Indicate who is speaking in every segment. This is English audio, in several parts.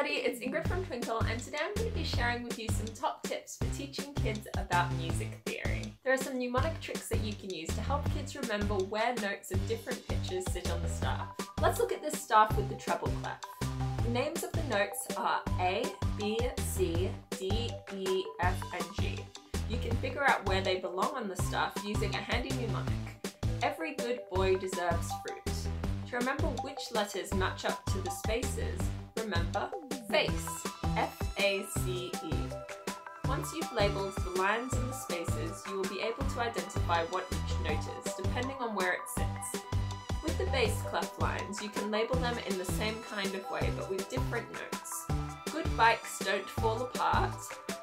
Speaker 1: everybody, it's Ingrid from Twinkl and today I'm going to be sharing with you some top tips for teaching kids about music theory. There are some mnemonic tricks that you can use to help kids remember where notes of different pitches sit on the staff. Let's look at this staff with the treble clef. The names of the notes are A, B, C, D, E, F and G. You can figure out where they belong on the staff using a handy mnemonic. Every good boy deserves fruit. To remember which letters match up to the spaces, remember FACE, F-A-C-E. Once you've labelled the lines and the spaces, you will be able to identify what each note is, depending on where it sits. With the bass clef lines, you can label them in the same kind of way, but with different notes. Good bikes don't fall apart,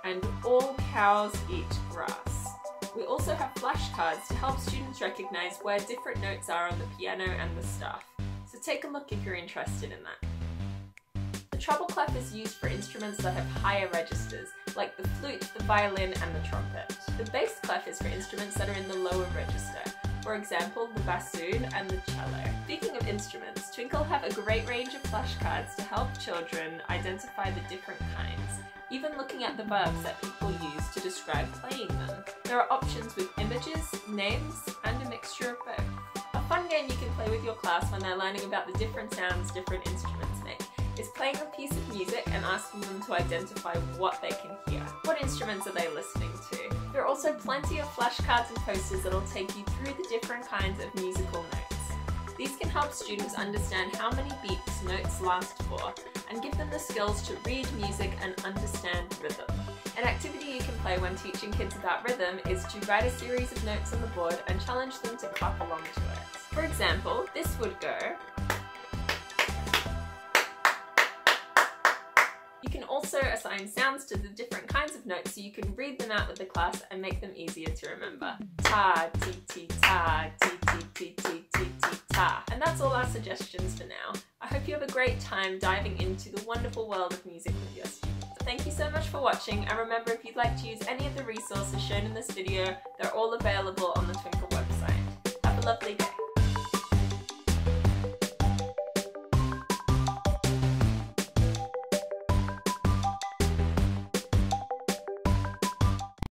Speaker 1: and all cows eat grass. We also have flashcards to help students recognise where different notes are on the piano and the staff so take a look if you're interested in that. Treble clef is used for instruments that have higher registers, like the flute, the violin and the trumpet. The bass clef is for instruments that are in the lower register, for example the bassoon and the cello. Speaking of instruments, Twinkl have a great range of flashcards to help children identify the different kinds, even looking at the verbs that people use to describe playing them. There are options with images, names, and a mixture of both A fun game you can play with your class when they're learning about the different sounds different instruments is playing a piece of music and asking them to identify what they can hear. What instruments are they listening to? There are also plenty of flashcards and posters that'll take you through the different kinds of musical notes. These can help students understand how many beats notes last for and give them the skills to read music and understand rhythm. An activity you can play when teaching kids about rhythm is to write a series of notes on the board and challenge them to clap along to it. For example, this would go also assign sounds to the different kinds of notes so you can read them out with the class and make them easier to remember. Ta, ti, ti, ta, ti, ti, ti, ti, ti, ti, ta. And that's all our suggestions for now. I hope you have a great time diving into the wonderful world of music with your students. Thank you so much for watching and remember if you'd like to use any of the resources shown in this video, they're all available on the Twinkl website. Have a lovely day.